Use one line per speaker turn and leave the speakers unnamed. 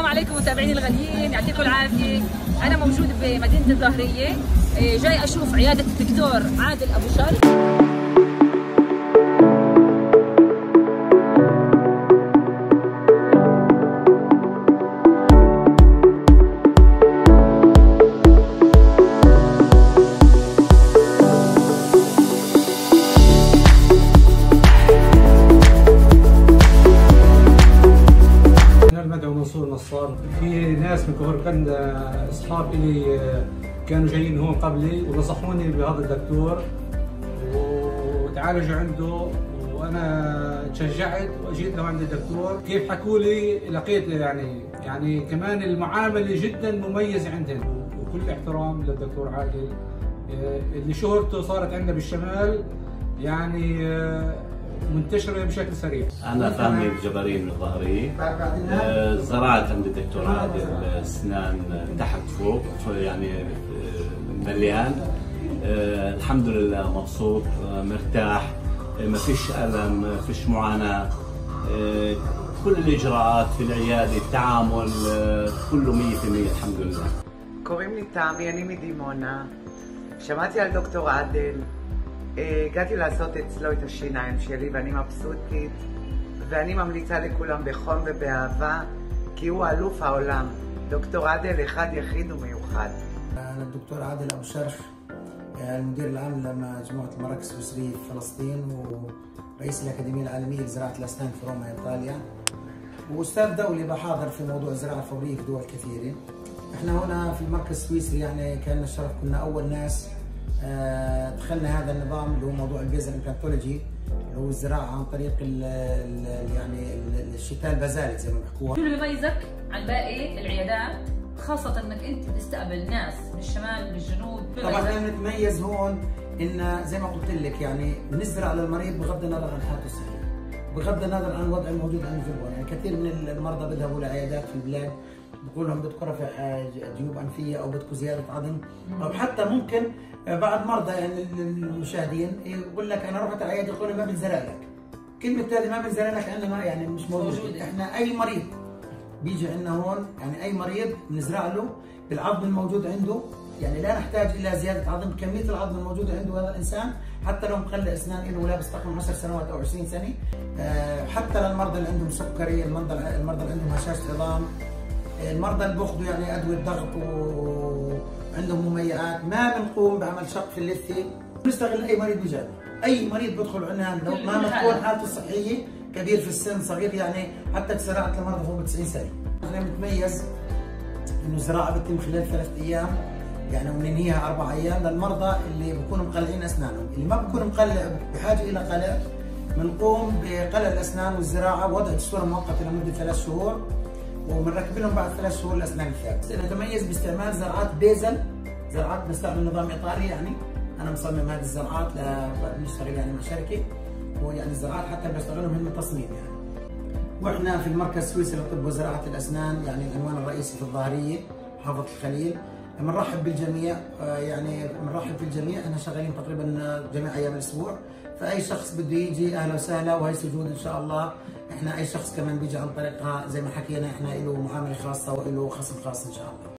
السلام عليكم متابعيني الغاليين يعطيكم العافية. أنا موجود بمدينة الظاهرية. إيه، جاي أشوف عيادة الدكتور عادل أبو شر
المدعو منصور نصار في ناس من كفركندا أصحاب إلي آه، كانوا جايين هون قبلي ونصحوني بهذا الدكتور. وتعالجوا عنده وأنا تشجعت وأجيت لعند الدكتور. كيف حكوا لي؟ لقيت يعني يعني كمان المعاملة جدا مميزة عندهم. وكل احترام للدكتور عادل. آه، اللي شهرته صارت عندنا بالشمال يعني آه، منتشرة بشكل سريع.
أنا فهمي الجبري ظهري. آه، آه، زرعت عند الدكتور عادل اسنان تحت فوق يعني آه، مليان. الحمد لله مبسوط مرتاح ما فيش ألم ما فيش معاناة. كل الإجراءات في العيادة التعامل كله 100% الحمد لله.
قريم لي تامي أنا من ديمونا שמעתי على דוקטור عادل. הגעתי לעשות אצלו את השיניים שלי ואני מבסוטית, ואני ממליצה לכולם בחום ובאהבה, כי הוא אלוף העולם. דוקטור עדל אחד יחיד ומיוחד.
أنا الدكتور عادل أبو شرف المدير العام لمجموعة المراكز الأسرية في فلسطين ورئيس الأكاديمية العالمية لزراعة الأسنان في روما إيطاليا وأستاذ دولي بحاضر في موضوع الزراعة الفورية في دول كثيرة احنا هنا في المركز السويسري يعني كان الشرف كنا أول ناس آه، دخلنا هذا النظام اللي هو موضوع ال basal implantology اللي هو الزراعة عن طريق ال ال يعني ال- الشتاء البازالت زي ما بيحكوها.
شو اللي بيميزك عن باقي العيادات خاصة إنك أنت تستقبل ناس من الشمال من الجنوب
طبعا؟ إحنا نتميز هون إن زي ما قلت لك يعني بنزرع للمريض بغض النظر عن حالته الصحية بغض النظر عن الوضع الموجود عنده في يعني كثير من المرضى بيذهبوا لعيادات في البلاد بقول لهم بدكم رفع آه، جيوب أنفية أو بدكم زيادة عظم أو حتى ممكن آه، بعض مرضى يعني المشاهدين يقول لك أنا رحت العياده يقول لي ما بنزرع لك كلمة هذه ما بنزرع لك عندنا ما يعني مش
موجودة.
إحنا أي مريض بيجي عندنا هون يعني أي مريض بنزرع له بالعظم الموجود عنده. يعني لا نحتاج إلى زيادة عظم كمية العظم الموجودة عنده هذا الإنسان حتى لو مقلع أسنان له ولابس تقريبا 10 سنوات أو 20 سنة. آه، حتى للمرضى اللي عندهم سكري المرضى المرضى اللي عندهم هشاشه عظام. المرضى اللي بياخذوا يعني أدوية ضغط وعندهم مميعات. ما بنقوم بعمل شق في اللثة. بنستغل أي مريض بيجي. أي مريض بيدخل عندنا لو ما
كل
تكون
حالة.
حالته الصحية كبير في السن صغير يعني حتى زراعه المرضى فوق 90 سنة. إحنا بنتميز إنه الزراعة بتتم خلال ثلاث أيام. يعني وبننهيها أربع أيام. للمرضى اللي بيكونوا مقلعين أسنانهم، اللي ما بيكون مقلع بحاجة إلى قلع بنقوم بقلع الأسنان والزراعة. ووضع دستور مؤقت لمدة ثلاث شهور. وبنركب لهم بعد ثلاث شهور الأسنان الثابته. نتميز باستعمال زرعات بيزل زرعات بنستعمل نظام ايطالي يعني. أنا مصمم هذه الزرعات بنشتغل يعني مع شركة. ويعني الزرعات حتى بيشتغلهم هم تصميم يعني. وإحنا في المركز السويسري للطب وزراعة الأسنان يعني العنوان الرئيسي في الظاهرية محافظه الخليل. بنرحب بالجميع آه، يعني بنرحب بالجميع. إحنا شغالين تقريبا جميع أيام الأسبوع. فأي شخص بده يجي أهلا وسهلا وهي سجود إن شاء الله. إحنا أي شخص كمان بيجي عن طريقها زي ما حكينا إحنا له معاملة خاصة وله خصم خاص إن شاء الله.